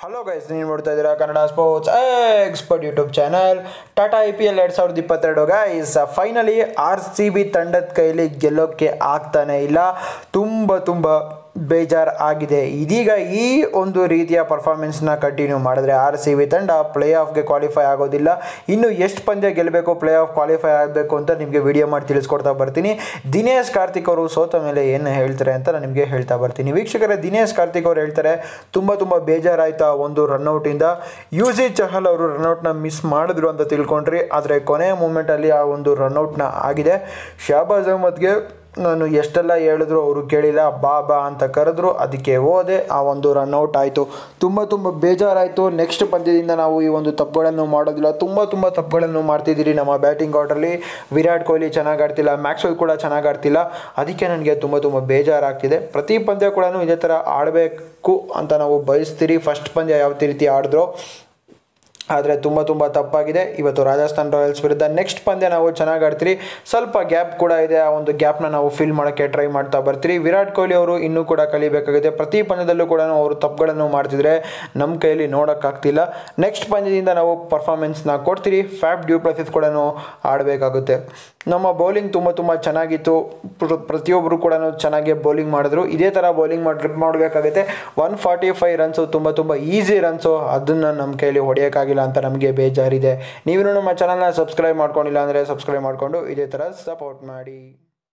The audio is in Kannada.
ಹಲೋ ಗೈಸ್ ನೀವು ನೋಡ್ತಾ ಇದ್ದೀರಾ Kannada sports expert YouTube channel Tata I P L ಎರಡು ಸಾವಿರದ ಇಪ್ಪತ್ತೆರಡು guys finally R C B ತಂಡದ ಕೈಲಿ ಗೆಲ್ಲೋಕ್ಕೆ ಆಗ್ತಾನೆ ಇಲ್ಲ. ತುಂಬ ತುಂಬ ಬೇಜಾರು ಆಗಿದೆ ಇದೀಗ ಈ ಒಂದು ರೀತಿಯ ಪರ್ಫಾರ್ಮೆನ್ಸ್ನ ಕಂಟಿನ್ಯೂ ಮಾಡಿದ್ರೆ ಆರ್ ಸಿ ಬಿ ತಂಡ ಪ್ಲೇ ಆಫ್ಗೆ ಕ್ವಾಲಿಫೈ ಆಗೋದಿಲ್ಲ. ಇನ್ನು ಎಷ್ಟು ಪಂದ್ಯ ಗೆಲ್ಲಬೇಕು ಪ್ಲೇ ಆಫ್ ಕ್ವಾಲಿಫೈ ಆಗಬೇಕು ಅಂತ ನಿಮಗೆ ವಿಡಿಯೋ ಮಾಡಿ ತಿಳಿಸ್ಕೊಡ್ತಾ ಬರ್ತೀನಿ. ದಿನೇಶ್ ಕಾರ್ತಿಕ್ ಅವರು ಸೋತ ಮೇಲೆ ಏನು ಹೇಳ್ತಾರೆ ಅಂತ ನಾನು ನಿಮಗೆ ಹೇಳ್ತಾ ಬರ್ತೀನಿ. ವೀಕ್ಷಕರೇ, ದಿನೇಶ್ ಕಾರ್ತಿಕ್ ಅವರು ಹೇಳ್ತಾರೆ, ತುಂಬ ತುಂಬ ಬೇಜಾರಾಯಿತು ಆ ಒಂದು ರನ್ಔಟಿಂದ ಯು ಜಿ ಚಹಲ್ ಅವರು ರನ್ಔಟ್ನ ಮಿಸ್ ಮಾಡಿದ್ರು ಅಂತ ತಿಳ್ಕೊಂಡ್ರಿ. ಆದರೆ ಕೊನೆಯ ಮೂಮೆಂಟಲ್ಲಿ ಆ ಒಂದು ರನ್ಔಟ್ನ ಆಗಿದೆ. ಶಾಬಾಜ್ ಅಹ್ಮದ್ಗೆ ನಾನು ಎಷ್ಟೆಲ್ಲ ಹೇಳಿದ್ರು ಅವರು ಕೇಳಿಲ್ಲ, ಬಾ ಬಾ ಅಂತ ಕರೆದ್ರು. ಅದಕ್ಕೆ ಹೋದೆ. ಆ ಒಂದು ರನ್ಔಟ್ ಆಯಿತು. ತುಂಬ ತುಂಬ ಬೇಜಾರಾಯಿತು. ನೆಕ್ಸ್ಟ್ ಪಂದ್ಯದಿಂದ ನಾವು ಈ ಒಂದು ತಪ್ಪುಗಳನ್ನು ಮಾಡೋದಿಲ್ಲ. ತುಂಬ ತುಂಬ ತಪ್ಪುಗಳನ್ನು ಮಾಡ್ತಿದ್ದೀರಿ ನಮ್ಮ ಬ್ಯಾಟಿಂಗ್ ಆರ್ಡ್ರಲ್ಲಿ ವಿರಾಟ್ ಕೊಹ್ಲಿ ಚೆನ್ನಾಗಿ ಆಡ್ತಿಲ್ಲ. ಮ್ಯಾಕ್ಸ್ವೆಲ್ ಕೂಡ ಚೆನ್ನಾಗಿ ಆಡ್ತಿಲ್ಲ. ಅದಕ್ಕೆ ನನಗೆ ತುಂಬ ತುಂಬ ಬೇಜಾರಾಗ್ತಿದೆ. ಪ್ರತಿ ಪಂದ್ಯ ಕೂಡ ಇದೇ ಥರ ಆಡಬೇಕು ಅಂತ ನಾವು ಬಯಸ್ತೀರಿ. ಫಸ್ಟ್ ಪಂದ್ಯ ಯಾವ ರೀತಿ ಆಡಿದ್ರೋ ಆದರೆ ತುಂಬ ತುಂಬ ತಪ್ಪಾಗಿದೆ. ಇವತ್ತು ರಾಜಸ್ಥಾನ್ ರಾಯಲ್ಸ್ ವಿರುದ್ಧ ನೆಕ್ಸ್ಟ್ ಪಂದ್ಯ ನಾವು ಚೆನ್ನಾಗಿ ಆಡ್ತೀರಿ. ಸ್ವಲ್ಪ ಗ್ಯಾಪ್ ಕೂಡ ಇದೆ. ಆ ಒಂದು ಗ್ಯಾಪ್ನ ನಾವು ಫಿಲ್ ಮಾಡೋಕ್ಕೆ ಟ್ರೈ ಮಾಡ್ತಾ ಬರ್ತೀರಿ. ವಿರಾಟ್ ಕೊಹ್ಲಿ ಅವರು ಇನ್ನೂ ಕೂಡ ಕಲಿಬೇಕಾಗಿದೆ ಪ್ರತಿ ಪಂದ್ಯದಲ್ಲೂ ಕೂಡ ಅವರು ತಪ್ಪುಗಳನ್ನು ಮಾಡ್ತಿದ್ರೆ ನಮ್ಮ ಕೈಯಲ್ಲಿ ನೋಡೋಕ್ಕಾಗ್ತಿಲ್ಲ ನೆಕ್ಸ್ಟ್ ಪಂದ್ಯದಿಂದ ನಾವು ಪರ್ಫಾರ್ಮೆನ್ಸ್ನ ಕೊಡ್ತೀರಿ. ಫ್ಯಾಪ್ ಡ್ಯೂ ಪ್ಲಸಿಸ್ ಕೂಡ ಆಡಬೇಕಾಗುತ್ತೆ. ನಮ್ಮ ಬೌಲಿಂಗ್ ತುಂಬ ತುಂಬ ಚೆನ್ನಾಗಿತ್ತು. ಪ್ರ- ಪ್ರತಿಯೊಬ್ಬರು ಕೂಡ ಚೆನ್ನಾಗಿ ಬೌಲಿಂಗ್ ಮಾಡಿದ್ರು. ಇದೇ ಥರ ಬೌಲಿಂಗ್ ಮಾಡಿ, ಮಾಡಬೇಕಾಗುತ್ತೆ. ಒನ್ ಫಾರ್ಟಿ ಫೈವ್ ರನ್ಸು ತುಂಬ ತುಂಬ ಈಸಿ ರನ್ಸು ಅದನ್ನು ನಮ್ಮ ಕೈಯಲ್ಲಿ ಹೊಡೆಯೋಕ್ಕಾಗಿಲ್ಲ ಅಂತ ನಮಗೆ ಬೇಜಾರಿದೆ. ನೀವು ನಮ್ಮ ಚಾನಲ್ನ ಸಬ್ಸ್ಕ್ರೈಬ್ ಮಾಡ್ಕೊಂಡಿಲ್ಲ ಅಂದರೆ ಸಬ್ಸ್ಕ್ರೈಬ್ ಮಾಡಿಕೊಂಡು ಇದೇ ಥರ ಸಪೋರ್ಟ್ ಮಾಡಿ.